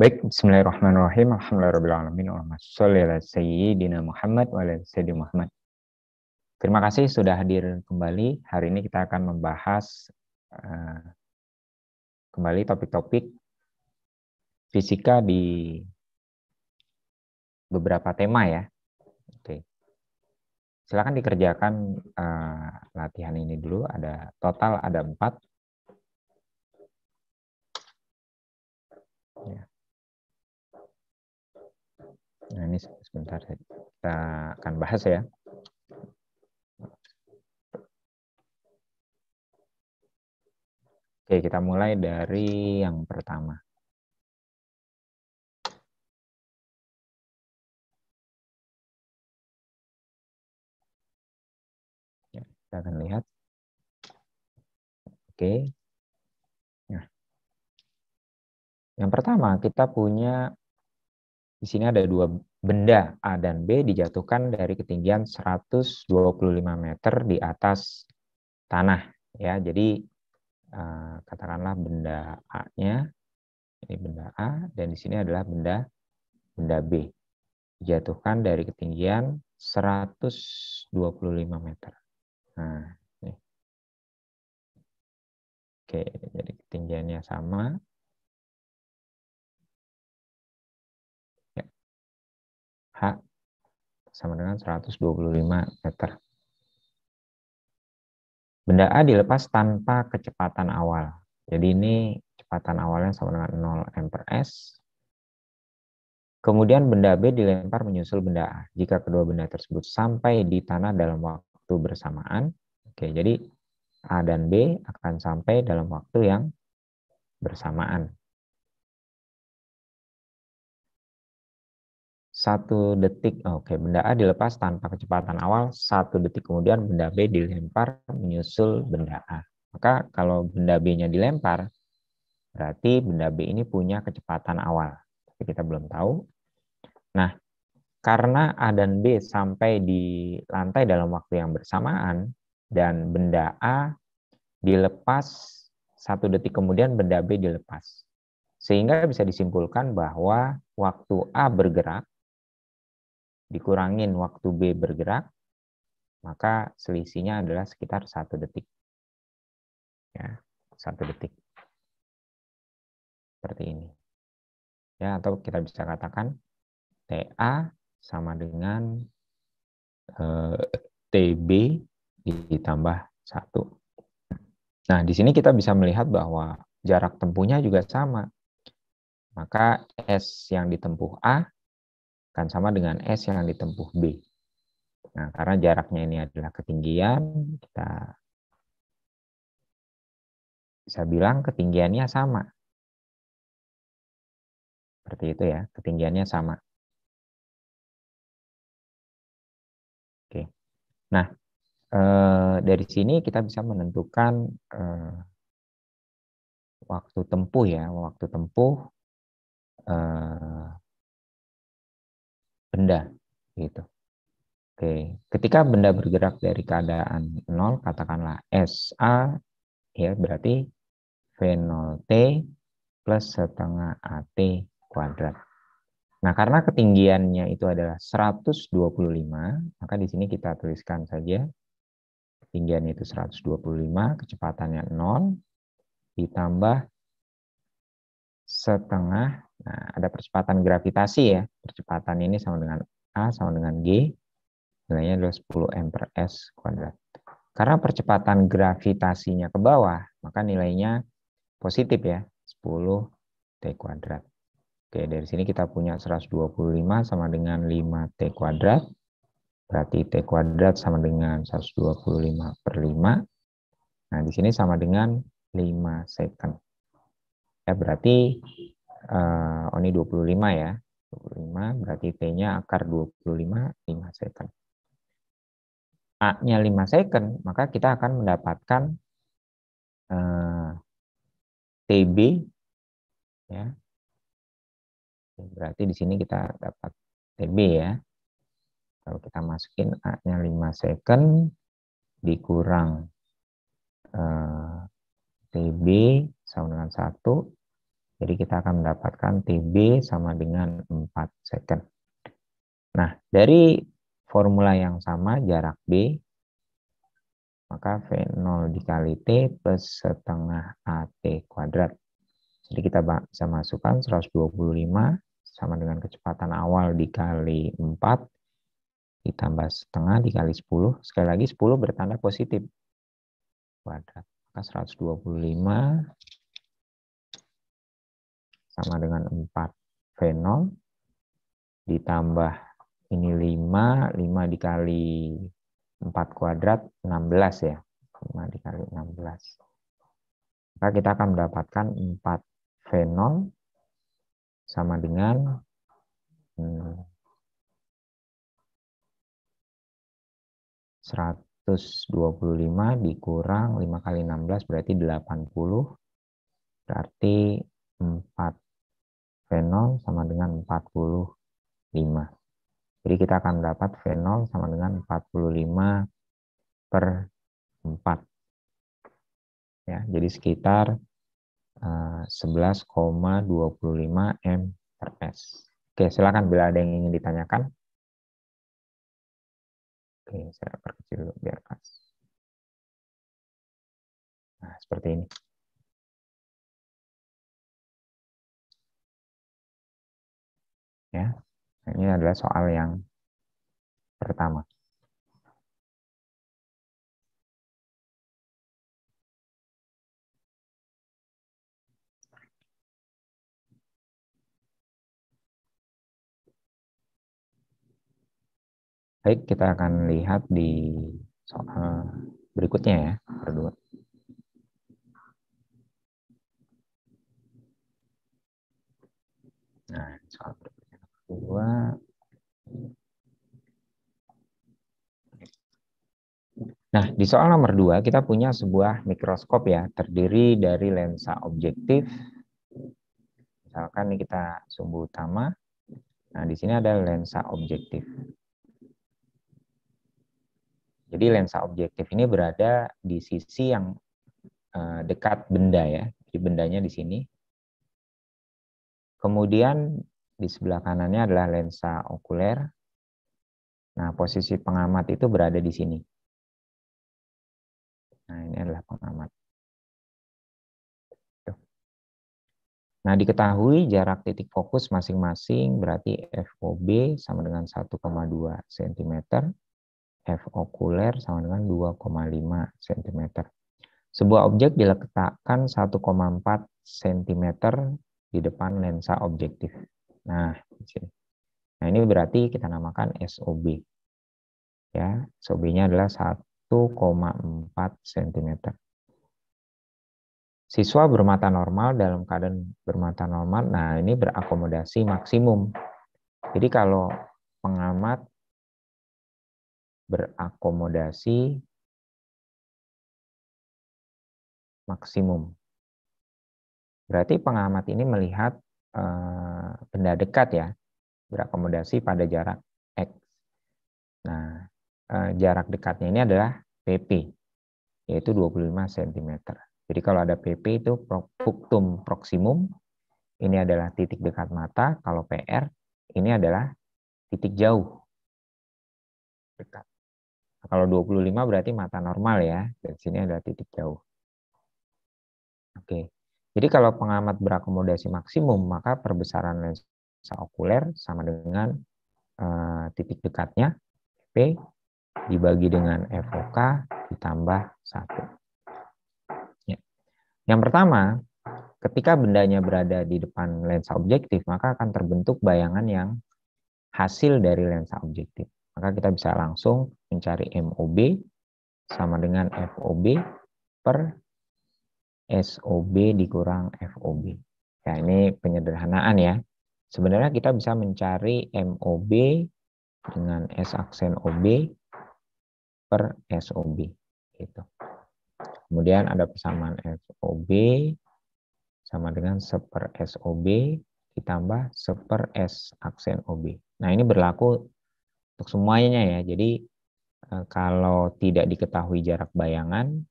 Baik, bismillahirrahmanirrahim. Alhamdulillahirrahmanirrahim. Sayyidina Muhammad wa sayyidina Muhammad. Terima kasih sudah hadir kembali. Hari ini kita akan membahas uh, kembali topik-topik fisika di beberapa tema ya. Oke. Silakan dikerjakan uh, latihan ini dulu. Ada total ada empat. Ya. Nah, ini sebentar kita akan bahas ya. Oke, kita mulai dari yang pertama. Ya, kita akan lihat. Oke. Nah. Yang pertama, kita punya di sini ada dua benda A dan B dijatuhkan dari ketinggian 125 meter di atas tanah. Ya, jadi eh, katakanlah benda A-nya ini benda A dan di sini adalah benda benda B. Dijatuhkan dari ketinggian 125 meter. Nah, ini. Oke, jadi ketinggiannya sama. H sama dengan 125 meter. Benda A dilepas tanpa kecepatan awal. Jadi ini kecepatan awalnya sama dengan 0 m per s. Kemudian benda B dilempar menyusul benda A. Jika kedua benda tersebut sampai di tanah dalam waktu bersamaan, oke, jadi A dan B akan sampai dalam waktu yang bersamaan. Satu detik, oke, okay, benda A dilepas tanpa kecepatan awal, satu detik kemudian benda B dilempar menyusul benda A. Maka kalau benda B-nya dilempar, berarti benda B ini punya kecepatan awal. Tapi kita belum tahu. Nah, karena A dan B sampai di lantai dalam waktu yang bersamaan, dan benda A dilepas satu detik kemudian benda B dilepas. Sehingga bisa disimpulkan bahwa waktu A bergerak dikurangin waktu B bergerak, maka selisihnya adalah sekitar satu detik. Ya, satu detik. Seperti ini. Ya, atau kita bisa katakan TA sama dengan eh, TB ditambah satu. Nah, di sini kita bisa melihat bahwa jarak tempuhnya juga sama. Maka S yang ditempuh A akan sama dengan S yang ditempuh B. Nah, karena jaraknya ini adalah ketinggian, kita bisa bilang ketinggiannya sama. Seperti itu ya, ketinggiannya sama. Oke. Nah, eh, dari sini kita bisa menentukan eh, waktu tempuh ya, waktu tempuh eh, benda gitu. Oke, ketika benda bergerak dari keadaan 0 katakanlah SA ya berarti V0T plus setengah AT kuadrat. Nah, karena ketinggiannya itu adalah 125, maka di sini kita tuliskan saja ketinggian itu 125, kecepatannya 0 ditambah setengah Nah, ada percepatan gravitasi ya. Percepatan ini sama dengan A sama dengan G. Nilainya adalah 10 M per S kuadrat. Karena percepatan gravitasinya ke bawah, maka nilainya positif ya, 10 T kuadrat. Oke, dari sini kita punya 125 sama dengan 5 T kuadrat. Berarti T kuadrat sama dengan 125 per 5. Nah, di sini sama dengan 5 second. Ya, berarti uh, ini 25 ya. 25 berarti T-nya akar 25 5 second. A-nya 5 second, maka kita akan mendapatkan uh, TB ya. Berarti di sini kita dapat TB ya. Kalau kita masukin A-nya 5 second dikurang uh, TB sama dengan 1 Jadi kita akan mendapatkan TB sama dengan 4 second. Nah, dari formula yang sama, jarak B, maka V0 dikali T plus setengah AT kuadrat. Jadi kita bisa masukkan 125 sama dengan kecepatan awal dikali 4 ditambah setengah dikali 10. Sekali lagi 10 bertanda positif. Kuadrat. Maka 125 sama dengan 4 V0 ditambah ini 5, 5 dikali 4 kuadrat 16 ya. 5 dikali 16. Maka kita akan mendapatkan 4 V0 sama dengan hmm, 125 dikurang 5 kali 16 berarti 80. Berarti 4 V0 sama dengan 45. Jadi kita akan mendapat V0 sama dengan 45 per 4. Ya, jadi sekitar uh, eh, 11,25 M per S. Oke, silakan bila ada yang ingin ditanyakan. Oke, saya perkecil dulu biar pas. Nah, seperti ini. Ya, nah, ini adalah soal yang pertama. Baik, kita akan lihat di soal berikutnya ya, berdua. Nah, soal berikutnya kedua. Nah, di soal nomor dua kita punya sebuah mikroskop ya, terdiri dari lensa objektif. Misalkan ini kita sumbu utama. Nah, di sini ada lensa objektif. Jadi lensa objektif ini berada di sisi yang uh, dekat benda ya. Jadi bendanya di sini. Kemudian di sebelah kanannya adalah lensa okuler. Nah, posisi pengamat itu berada di sini. Nah, ini adalah pengamat. Nah, diketahui jarak titik fokus masing-masing berarti FOB sama dengan 1,2 cm F okuler sama dengan 2,5 cm. Sebuah objek diletakkan 1,4 cm di depan lensa objektif. Nah. Nah, ini berarti kita namakan SOB. Ya, SOB-nya adalah 1,4 cm. Siswa bermata normal dalam keadaan bermata normal, nah ini berakomodasi maksimum. Jadi kalau pengamat berakomodasi maksimum. Berarti pengamat ini melihat eh, benda dekat ya, berakomodasi pada jarak X. Nah, eh, jarak dekatnya ini adalah PP, yaitu 25 cm. Jadi kalau ada PP itu punctum proximum, ini adalah titik dekat mata, kalau PR ini adalah titik jauh dekat. Kalau 25 berarti mata normal ya. Dan sini ada titik jauh. Oke. Jadi kalau pengamat berakomodasi maksimum, maka perbesaran lensa okuler sama dengan uh, titik dekatnya, P, dibagi dengan FOK ditambah 1. Ya. Yang pertama, ketika bendanya berada di depan lensa objektif, maka akan terbentuk bayangan yang hasil dari lensa objektif maka kita bisa langsung mencari MOB sama dengan FOB per SOB dikurang FOB. Ya, ini penyederhanaan ya. Sebenarnya kita bisa mencari MOB dengan S aksen OB per SOB. Gitu. Kemudian ada persamaan FOB sama dengan seper SOB ditambah seper S aksen OB. Nah ini berlaku untuk semuanya ya. Jadi eh, kalau tidak diketahui jarak bayangan,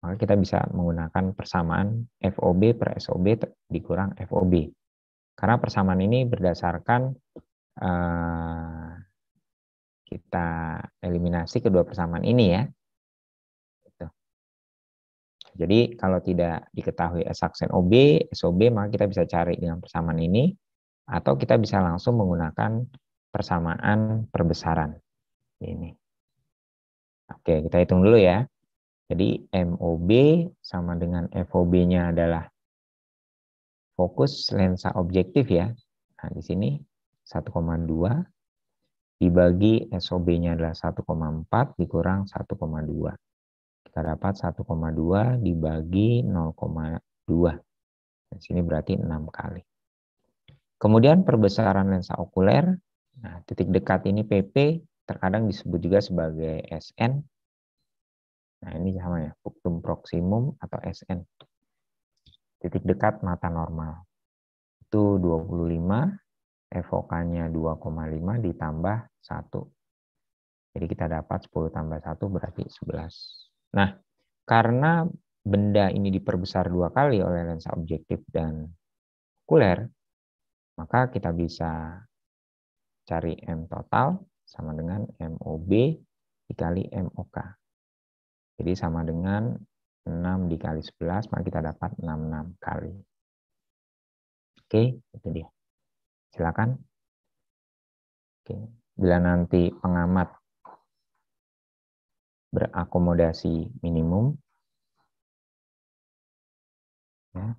maka kita bisa menggunakan persamaan FOB per SOB dikurang FOB. Karena persamaan ini berdasarkan uh, kita eliminasi kedua persamaan ini ya. Gitu. Jadi kalau tidak diketahui S-aksen OB, SOB, maka kita bisa cari dengan persamaan ini, atau kita bisa langsung menggunakan persamaan perbesaran. Ini. Oke, kita hitung dulu ya. Jadi MOB sama dengan FOB-nya adalah fokus lensa objektif ya. Nah, di sini 1,2 dibagi SOB-nya adalah 1,4 dikurang 1,2. Kita dapat 1,2 dibagi 0,2. Di sini berarti 6 kali. Kemudian perbesaran lensa okuler, nah titik dekat ini PP, terkadang disebut juga sebagai SN. Nah ini sama ya, punctum proximum atau SN titik dekat mata normal. Itu 25, evokanya 2,5 ditambah 1. Jadi kita dapat 10 tambah 1 berarti 11. Nah, karena benda ini diperbesar dua kali oleh lensa objektif dan okuler, maka kita bisa cari M total sama dengan MOB dikali MOK. Jadi sama dengan 6 dikali 11, maka kita dapat 66 kali. Oke, itu dia. Silakan. Oke. Bila nanti pengamat berakomodasi minimum, ya,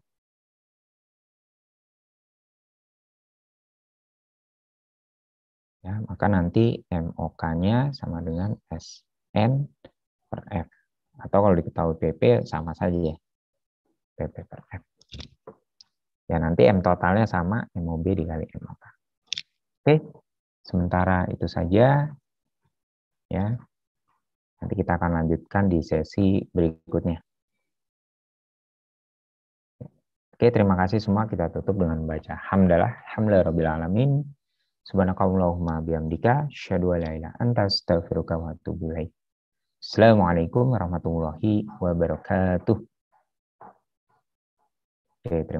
ya maka nanti MOK-nya sama dengan SN per F. Atau kalau diketahui PP sama saja. PP per F. Ya nanti M totalnya sama MOB dikali MOK. Oke, sementara itu saja. Ya. Nanti kita akan lanjutkan di sesi berikutnya. Oke, terima kasih semua. Kita tutup dengan membaca hamdalah, hamdalah rabbil alamin. Subhanakallahumma bihamdika, syadu la ilaha anta astaghfiruka wa atubu. Assalamualaikum warahmatullahi wabarakatuh. Oke, terima